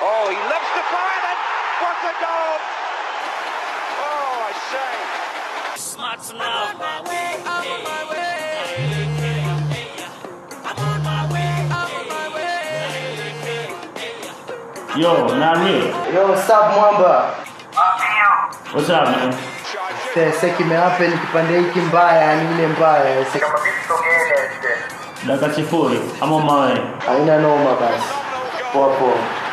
Oh, he lifts the fire, and what a goal! Oh, I say. Smarts now. I'm on my way, I'm on my way. Yo, not real. Yo, what's up, Mwamba? What's up, man? Sasa kimeapa ni kipande hiki mbaya, ni ile mbaya. Kama vipi sogea ile. Dakika sifuri, ama mawe. Haina noma basi. Poa poa.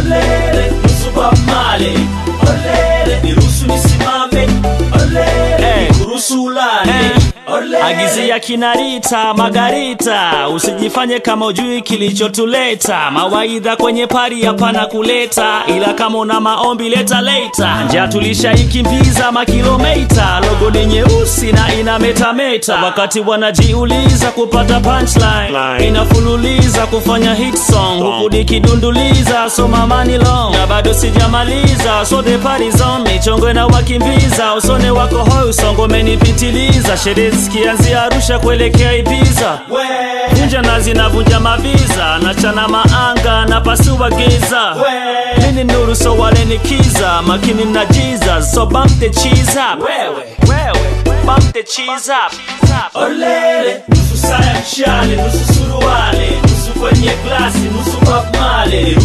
Mshale, olele, nusu Bob Marley. Olele, niruhusu nisimame, Agizia kinarita magarita usijifanye kama ujui kilichotuleta. Mawaidha kwenye pari hapana kuleta, ila kama una maombi leta leta. Njia tulishaikimbiza makilomita, logo ni nyeusi na ina metameta. Wakati wanajiuliza kupata punchline, inafululiza kufanya hit song, huku nikidunduliza soma money long, na bado sijamaliza, so the party's on michongo na wakimbiza, usone wako hoi, usongo umenipitiliza, sherehe zikianzia Arusha kuelekea Ibiza, vunja nazi na vunja maviza, nachana maanga na pasua giza, nini nuru so wale ni kiza, makini na Jesus, so bump the cheese up, wewe, wewe, bump the cheese up, olele, nusu saya mshale, nusu suruale, nusu kwenye glasi, nusu Bob Marley,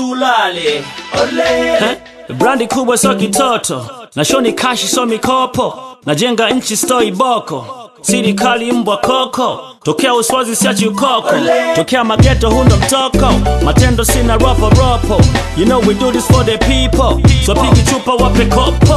ni ole. Brandi kubwa so kitoto, na shoni kashi so mikopo, najenga nchi stoi boko Sirikali mbwa koko. Tokea uswazi siachi ukoko. Tokea mageto hundo mtoko. Matendo sina ropo ropo. You know we do this for the people. Swapigi chupa wape kopo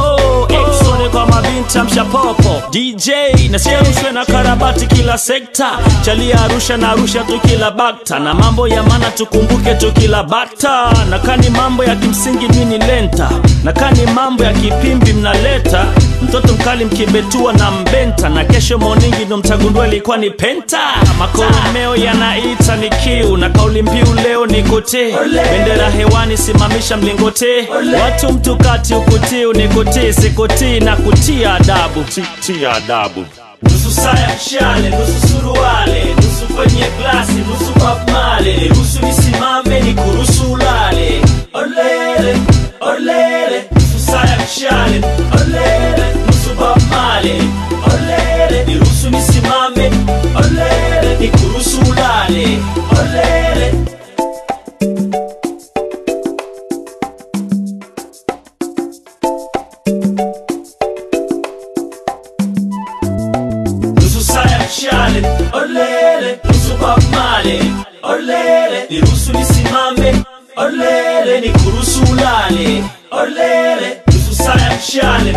Exone kwa mabinti mshapopo. Dj nasiarushwe na karabati kila sekta. Chalia arusha na arusha tu kila bakta. Na mambo ya mana tukumbuke tu kila bakta. Na kani mambo ya kimsingi mini lenta. Na kani mambo ya kipimbi mnaleta. Mtoto mkali mkibetua na mbenta. Na kesho moningi ndo mtagundua ilikuwa ni penta. Makoromeo yanaita ni kiu. Na kauli mbiu leo ni kote bendera hewani simamisha mlingote watu mtukati ukutiu unikutii sikutii na kutia adabu. Tia adabu. nusu saya mshale nusu suruale nusu kwenye glasi nusu papmale Nusu ruhusu nisimame ni kuruhusu ulale. Olele olele nusu saya mshale olele nusu papmale olele niruhusu nisimame. Olele ni kuruhusu ulale. Olele Bob Marley olele niruhusu nisimame olele ni kuruhusu ulale olele nusu saya mshale